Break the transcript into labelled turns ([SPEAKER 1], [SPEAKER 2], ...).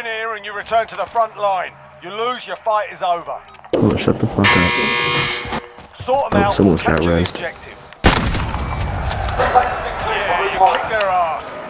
[SPEAKER 1] in here and you return to the front line. You lose, your fight is over.
[SPEAKER 2] Oh, shut the fuck up.
[SPEAKER 1] Sort them
[SPEAKER 2] oh,
[SPEAKER 1] out.
[SPEAKER 2] Someone's got
[SPEAKER 1] raised. Yeah,
[SPEAKER 2] you
[SPEAKER 1] kick their ass.